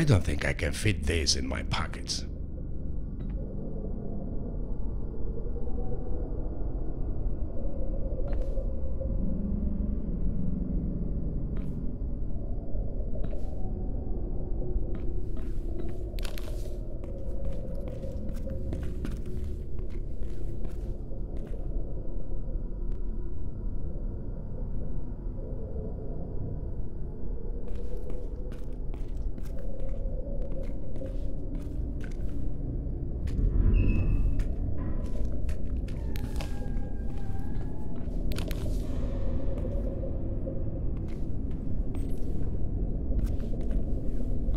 I don't think I can fit these in my pockets.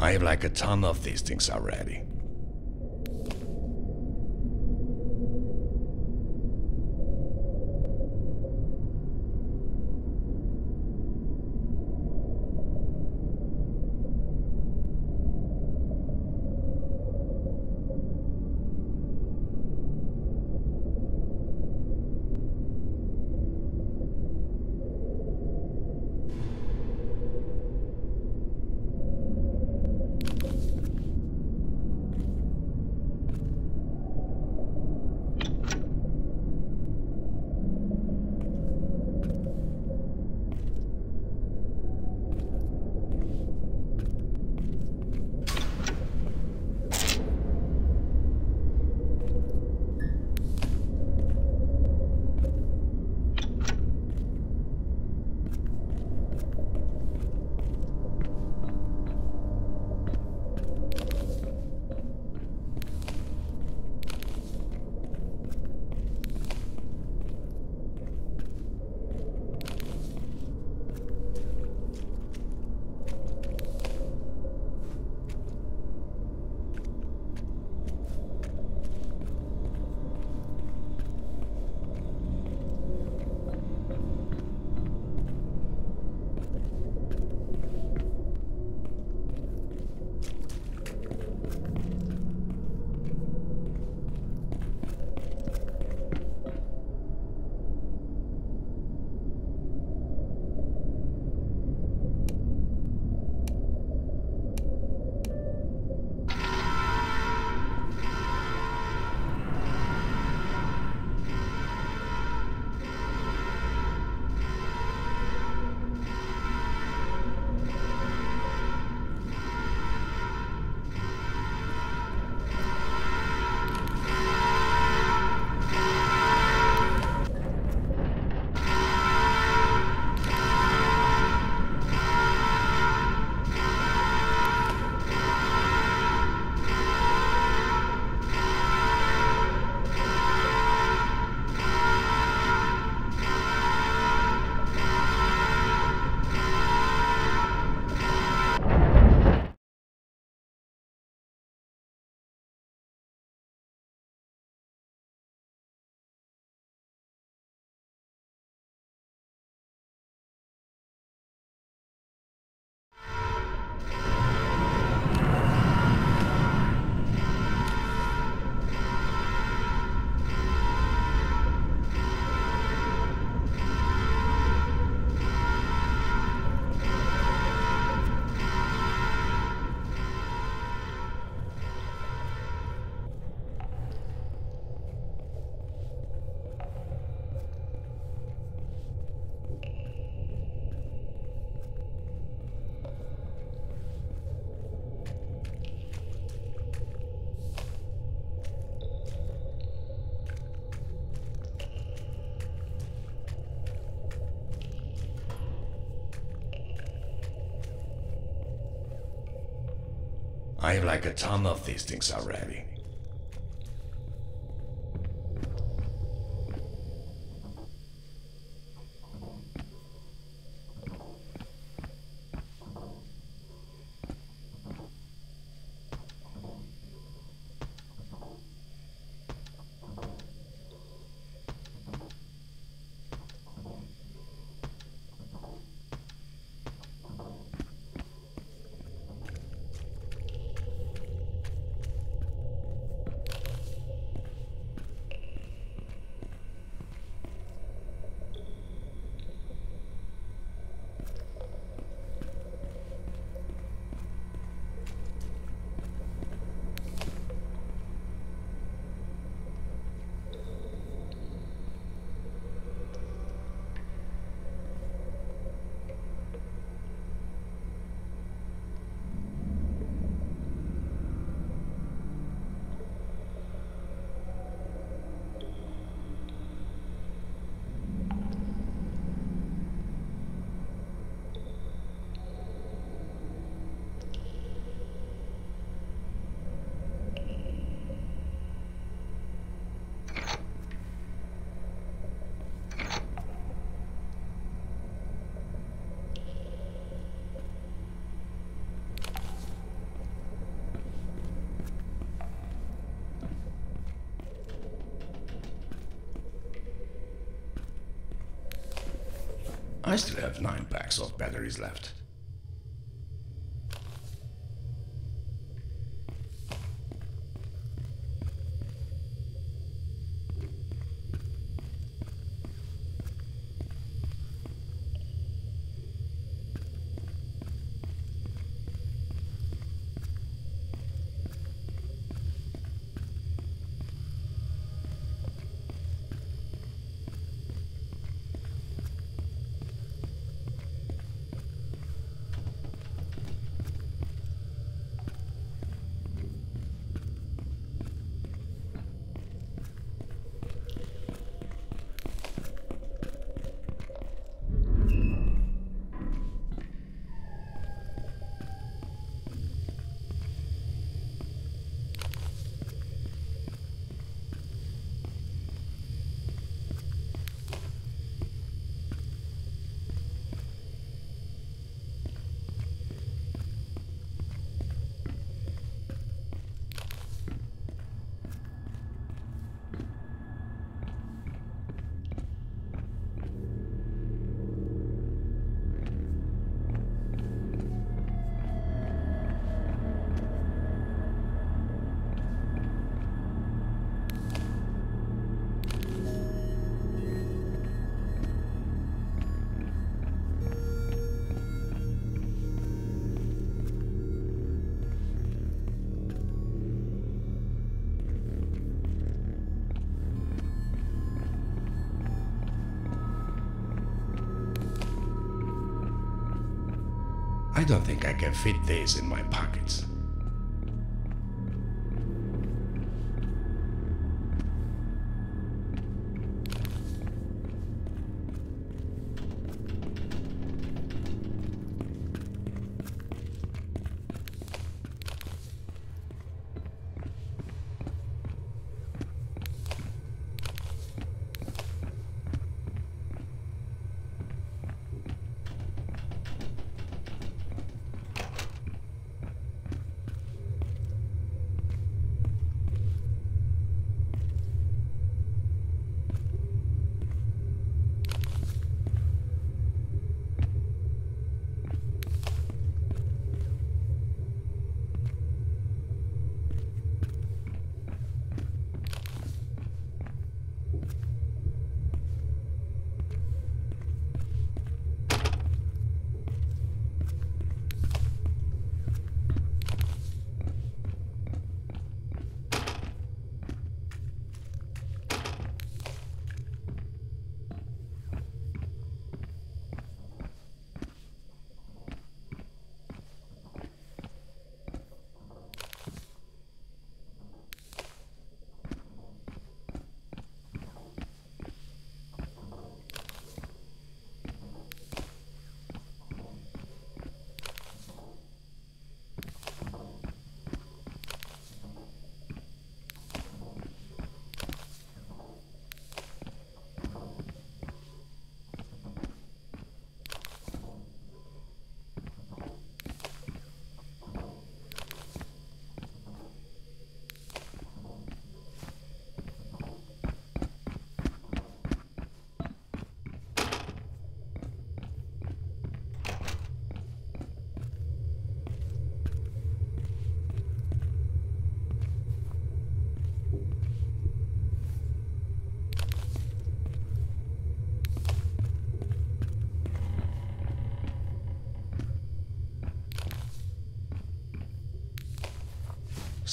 I have like a ton of these things already. I have like a ton of these things already. I still have nine packs of batteries left. I don't think I can fit this in my pockets.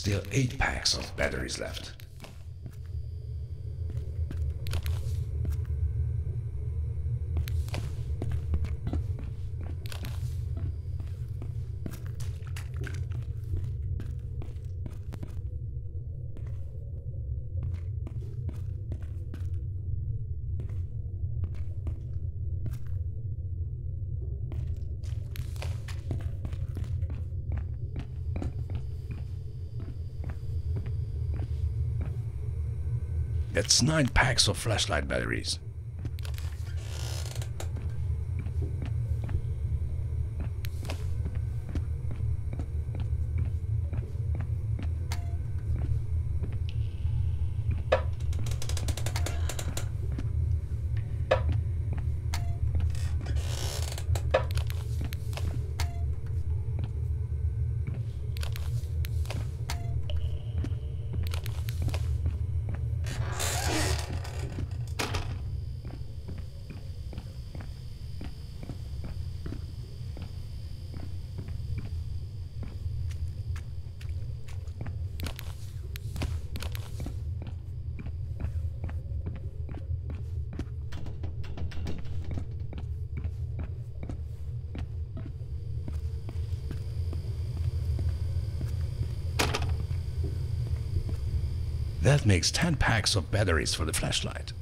Still eight packs of batteries left. Nine packs of flashlight batteries. That makes 10 packs of batteries for the flashlight.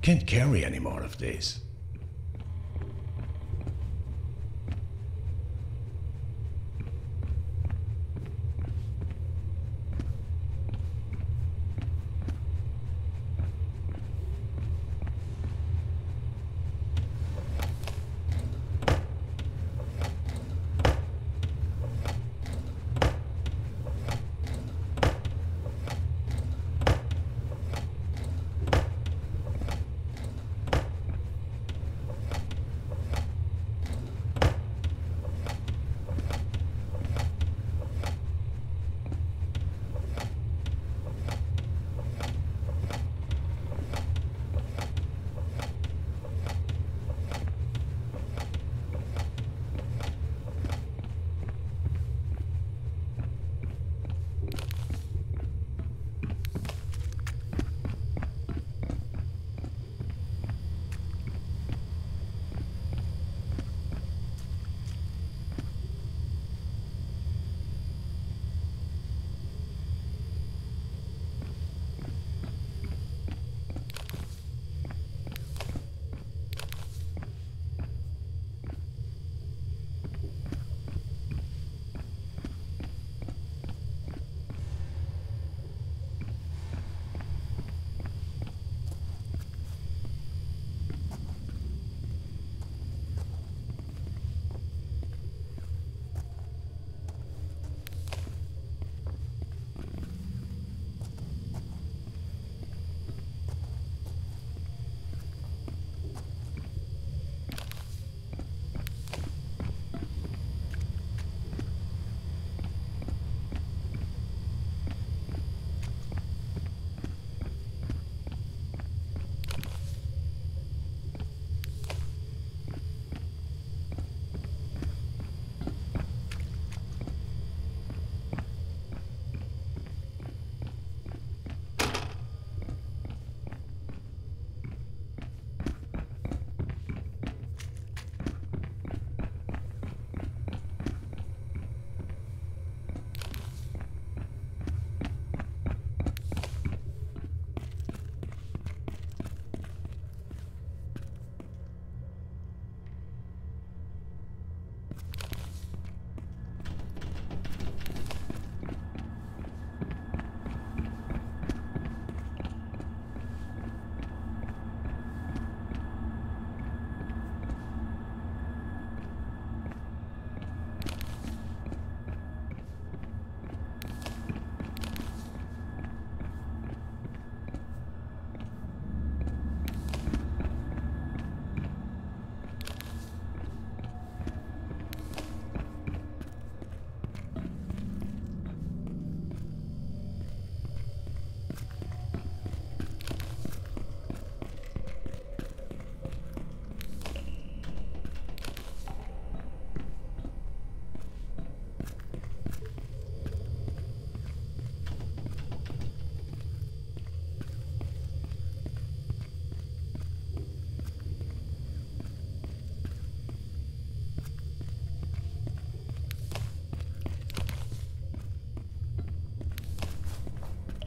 Can't carry any more of these.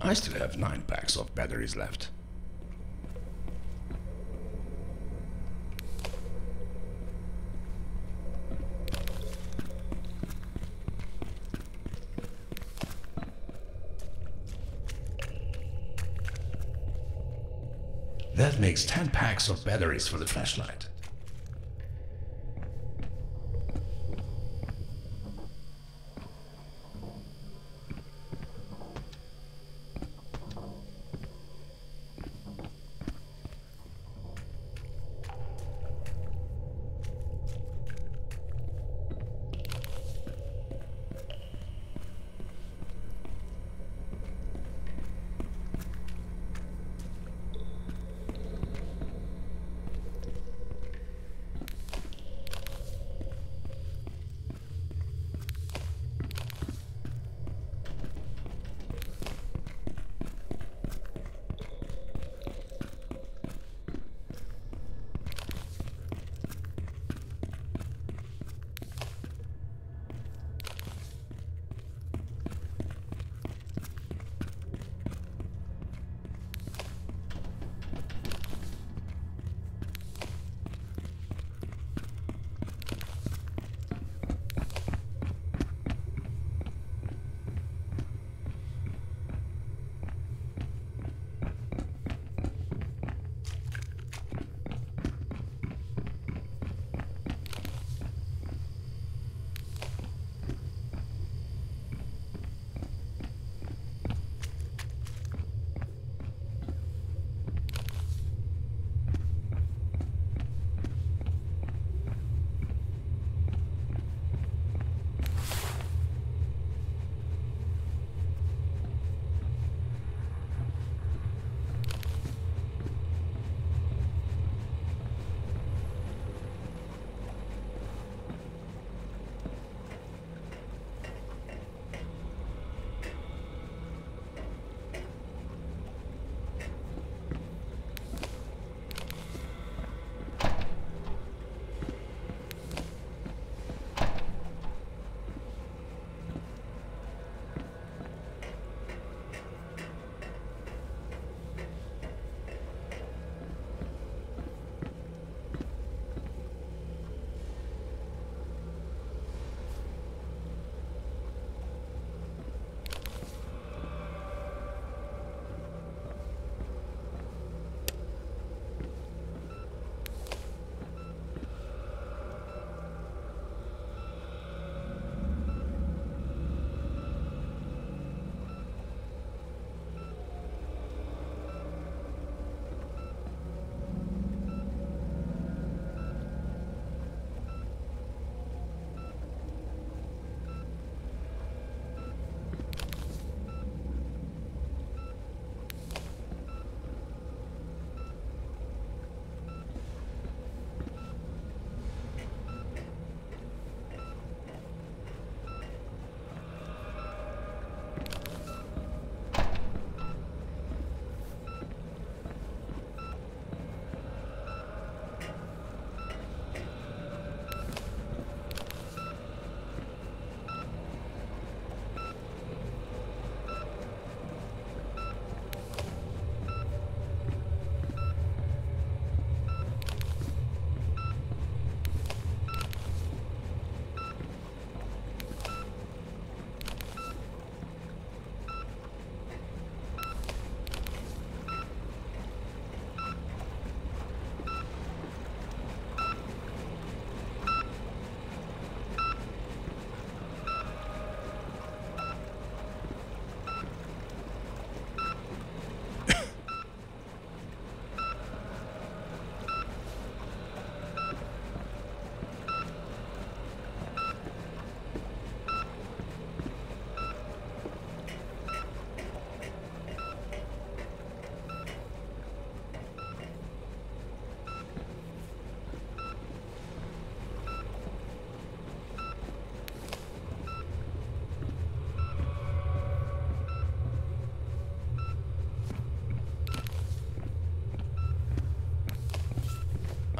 I still have 9 packs of batteries left. That makes 10 packs of batteries for the flashlight.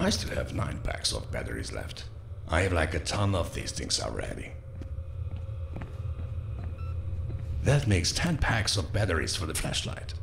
I still have nine packs of batteries left. I have like a ton of these things already. That makes 10 packs of batteries for the flashlight.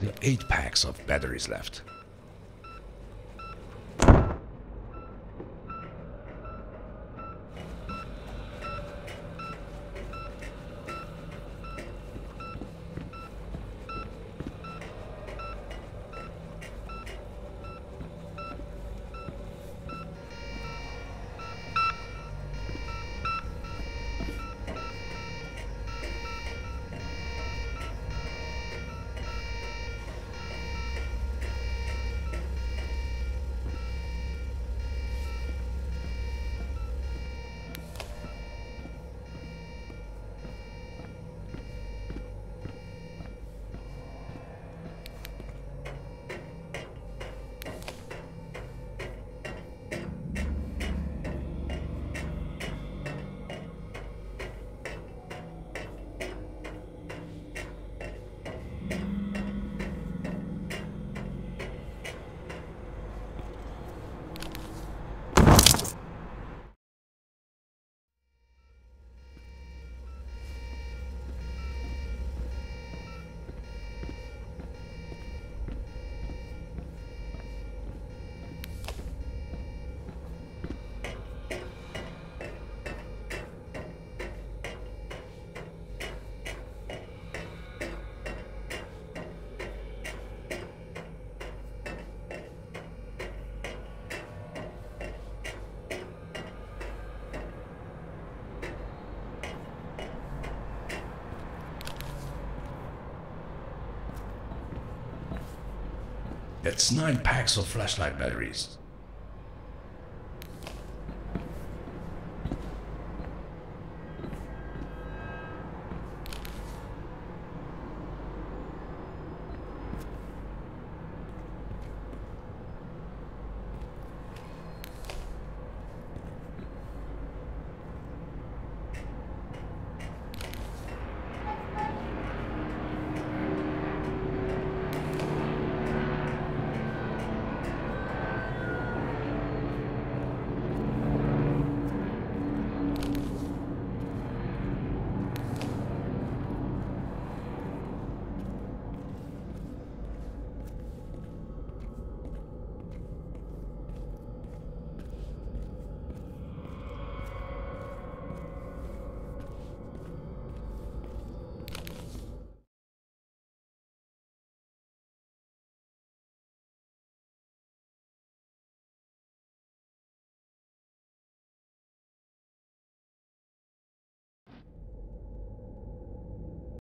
Still eight packs of batteries left. That's nine packs of flashlight batteries.